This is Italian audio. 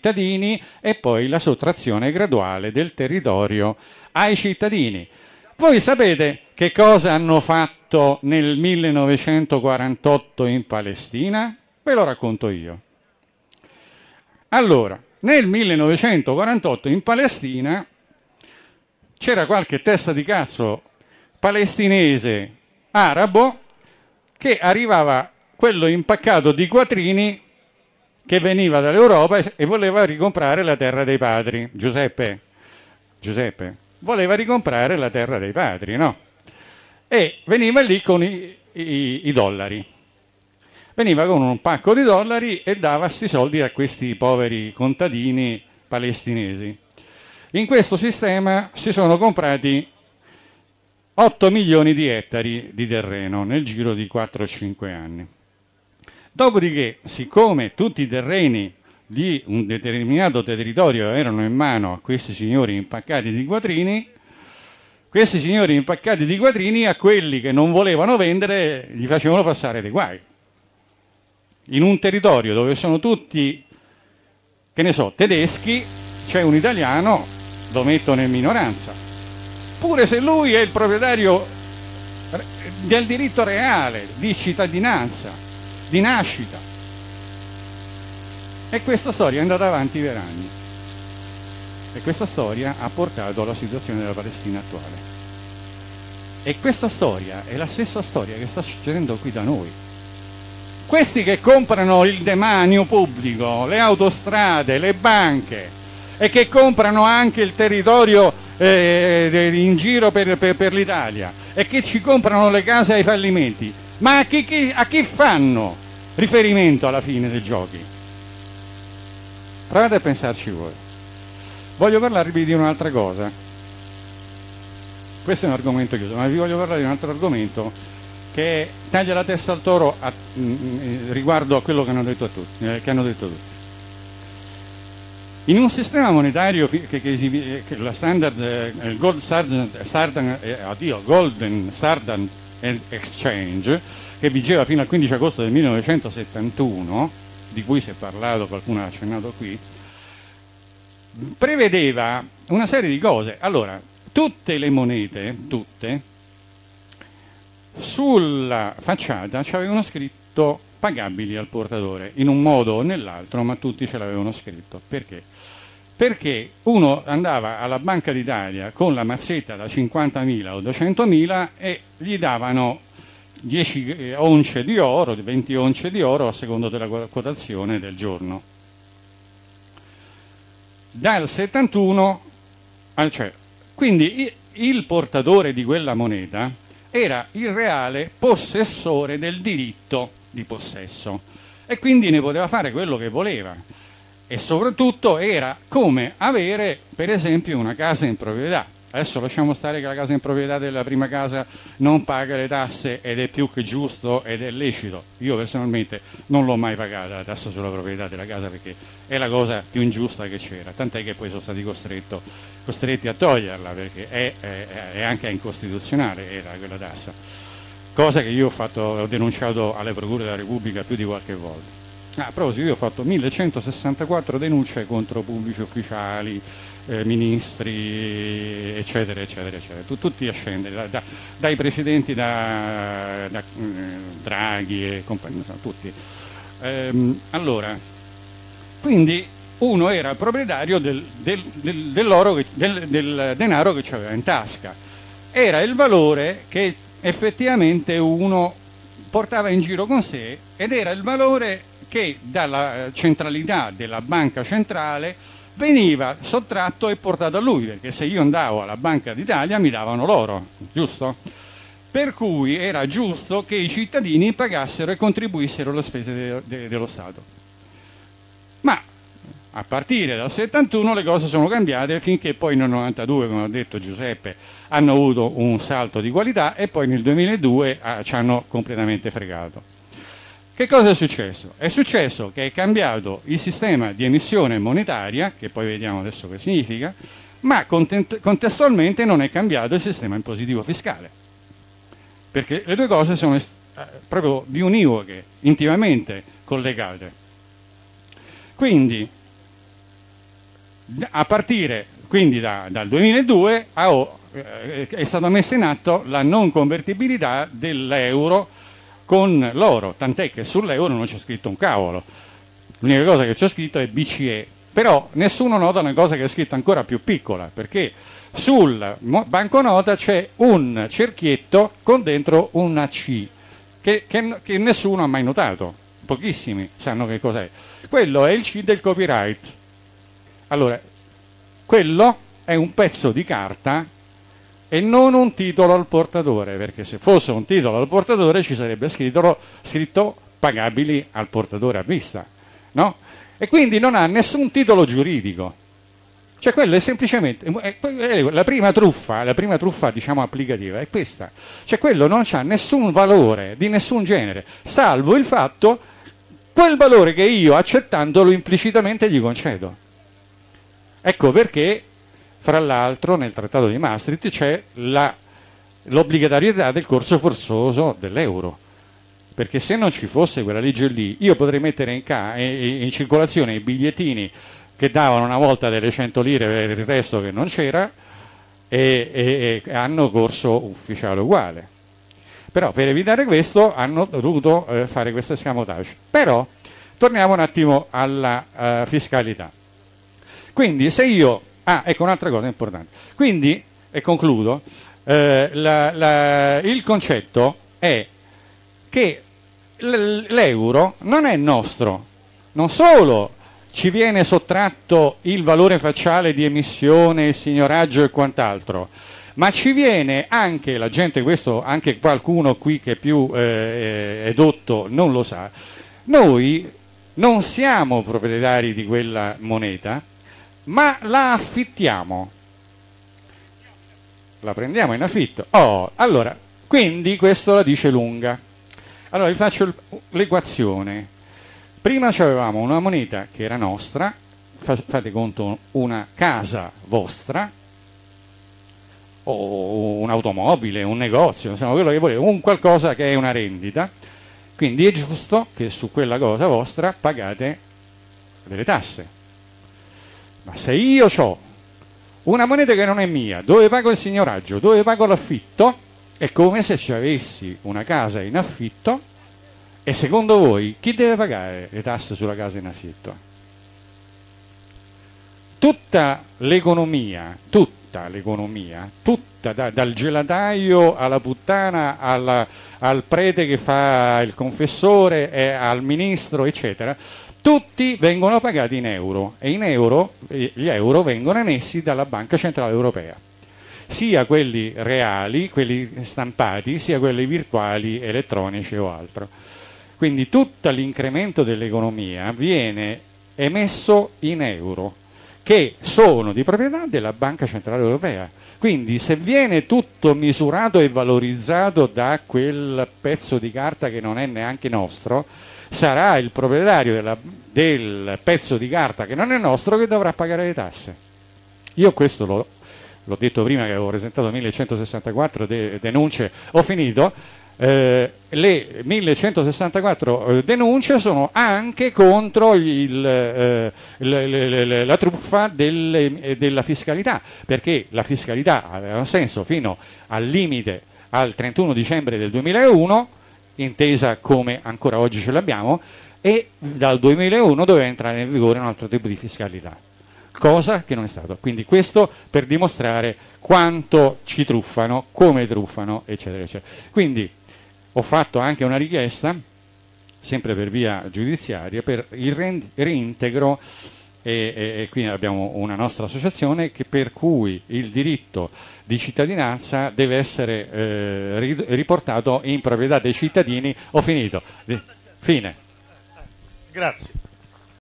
cittadini e poi la sottrazione graduale del territorio ai cittadini. Voi sapete che cosa hanno fatto nel 1948 in Palestina? Ve lo racconto io. Allora, nel 1948 in Palestina c'era qualche testa di cazzo palestinese arabo che arrivava quello impaccato di quattrini che veniva dall'Europa e voleva ricomprare la terra dei padri. Giuseppe, Giuseppe, voleva ricomprare la terra dei padri, no? E veniva lì con i, i, i dollari. Veniva con un pacco di dollari e dava questi soldi a questi poveri contadini palestinesi. In questo sistema si sono comprati 8 milioni di ettari di terreno nel giro di 4-5 anni. Dopodiché, siccome tutti i terreni di un determinato territorio erano in mano a questi signori impaccati di quattrini, questi signori impaccati di quattrini a quelli che non volevano vendere gli facevano passare dei guai. In un territorio dove sono tutti, che ne so, tedeschi, c'è un italiano, lo mettono in minoranza. Pure se lui è il proprietario del diritto reale, di cittadinanza, di nascita. E questa storia è andata avanti per anni. E questa storia ha portato alla situazione della Palestina attuale. E questa storia è la stessa storia che sta succedendo qui da noi. Questi che comprano il demanio pubblico, le autostrade, le banche e che comprano anche il territorio eh, in giro per, per, per l'Italia e che ci comprano le case ai fallimenti, ma a chi, chi, a chi fanno riferimento alla fine dei giochi? Provate a pensarci voi. Voglio parlarvi di un'altra cosa. Questo è un argomento chiuso, ma vi voglio parlare di un altro argomento che taglia la testa al toro a, mh, mm, mm, eh, riguardo a quello che hanno detto, tutti, eh, che hanno detto tutti. In un sistema monetario che, che, che, che la standard, eh, Gold Sardan, Sardan, eh, addio, Golden Sardan Exchange, che vigeva fino al 15 agosto del 1971, di cui si è parlato, qualcuno ha accennato qui, prevedeva una serie di cose. Allora, tutte le monete, tutte, sulla facciata ci avevano scritto pagabili al portatore, in un modo o nell'altro, ma tutti ce l'avevano scritto. Perché? Perché uno andava alla Banca d'Italia con la mazzetta da 50.000 o 200.000 e gli davano 10 eh, once di oro, 20 once di oro a seconda della quotazione del giorno. Dal 71 al cioè, quindi il portatore di quella moneta era il reale possessore del diritto di possesso e quindi ne poteva fare quello che voleva e soprattutto era come avere per esempio una casa in proprietà Adesso lasciamo stare che la casa in proprietà della prima casa non paga le tasse ed è più che giusto ed è lecito. Io personalmente non l'ho mai pagata la tassa sulla proprietà della casa perché è la cosa più ingiusta che c'era, tant'è che poi sono stati costretti a toglierla perché è, è, è anche incostituzionale quella tassa. Cosa che io ho, fatto, ho denunciato alle procure della Repubblica più di qualche volta. Ah, a proposito, io ho fatto 1164 denunce contro pubblici ufficiali, eh, ministri, eccetera, eccetera, eccetera. tutti a scendere, da, da, dai presidenti da, da mm, Draghi e compagnia, tutti. Ehm, allora, quindi uno era proprietario del, del, del, del denaro che aveva in tasca, era il valore che effettivamente uno portava in giro con sé ed era il valore che dalla centralità della banca centrale veniva sottratto e portato a lui, perché se io andavo alla Banca d'Italia mi davano l'oro, giusto? Per cui era giusto che i cittadini pagassero e contribuissero alle spese de- de- dello Stato. Ma a partire dal 71 le cose sono cambiate finché poi nel 92, come ha detto Giuseppe, hanno avuto un salto di qualità e poi nel 2002 ah, ci hanno completamente fregato. Che cosa è successo? È successo che è cambiato il sistema di emissione monetaria, che poi vediamo adesso che significa, ma contestualmente non è cambiato il sistema impositivo fiscale. Perché le due cose sono est- eh, proprio bionivoche, intimamente collegate. Quindi A partire quindi da, dal 2002 a, eh, è stata messa in atto la non convertibilità dell'euro con l'oro, tant'è che sull'euro non c'è scritto un cavolo. L'unica cosa che c'è scritto è BCE, però nessuno nota una cosa che è scritta ancora più piccola, perché sul banconota c'è un cerchietto con dentro una C, che, che, che nessuno ha mai notato, pochissimi sanno che cos'è. Quello è il C del copyright. Allora, quello è un pezzo di carta e non un titolo al portatore, perché se fosse un titolo al portatore ci sarebbe scritto, scritto pagabili al portatore a vista, no? E quindi non ha nessun titolo giuridico. Cioè quello è semplicemente è la prima truffa, la prima truffa diciamo applicativa è questa. Cioè quello non ha nessun valore di nessun genere, salvo il fatto quel valore che io accettandolo implicitamente gli concedo. Ecco perché, fra l'altro, nel Trattato di Maastricht c'è l'obbligatorietà del corso forzoso dell'euro. Perché se non ci fosse quella legge lì, io potrei mettere in, in circolazione i bigliettini che davano una volta delle 100 lire per il resto che non c'era e, e, e hanno corso ufficiale uguale. Però per evitare questo hanno dovuto eh, fare questo escamotage. Però torniamo un attimo alla uh, fiscalità. Quindi se io... Ah, ecco un'altra cosa importante. Quindi, e concludo, eh, la, la, il concetto è che l'euro non è nostro, non solo ci viene sottratto il valore facciale di emissione, il signoraggio e quant'altro, ma ci viene anche, la gente, questo anche qualcuno qui che è più eh, edotto non lo sa, noi non siamo proprietari di quella moneta, ma la affittiamo. La prendiamo in affitto. Oh, allora, quindi questo la dice lunga. Allora vi faccio l'equazione. Prima avevamo una moneta che era nostra, fate conto una casa vostra, o un'automobile, un negozio, insomma quello che volete, un qualcosa che è una rendita. Quindi è giusto che su quella cosa vostra pagate delle tasse. Ma se io ho una moneta che non è mia, dove pago il signoraggio, dove pago l'affitto, è come se ci avessi una casa in affitto e secondo voi chi deve pagare le tasse sulla casa in affitto? Tutta l'economia, tutta l'economia, tutta, da, dal gelataio alla puttana, alla, al prete che fa il confessore, al ministro, eccetera, tutti vengono pagati in euro e in euro, gli euro vengono emessi dalla Banca Centrale Europea, sia quelli reali, quelli stampati, sia quelli virtuali, elettronici o altro. Quindi tutto l'incremento dell'economia viene emesso in euro, che sono di proprietà della Banca Centrale Europea. Quindi se viene tutto misurato e valorizzato da quel pezzo di carta che non è neanche nostro, sarà il proprietario della, del pezzo di carta che non è nostro che dovrà pagare le tasse. Io questo l'ho, l'ho detto prima che avevo presentato 1164 de, denunce, ho finito, eh, le 1164 eh, denunce sono anche contro il, eh, le, le, le, la truffa delle, eh, della fiscalità, perché la fiscalità aveva senso fino al limite al 31 dicembre del 2001 intesa come ancora oggi ce l'abbiamo, e dal 2001 doveva entrare in vigore un altro tipo di fiscalità, cosa che non è stato. Quindi questo per dimostrare quanto ci truffano, come truffano, eccetera, eccetera. Quindi ho fatto anche una richiesta, sempre per via giudiziaria, per il reintegro e, e, e qui abbiamo una nostra associazione che, per cui il diritto di cittadinanza deve essere eh, riportato in proprietà dei cittadini. Ho finito. Fine. Grazie.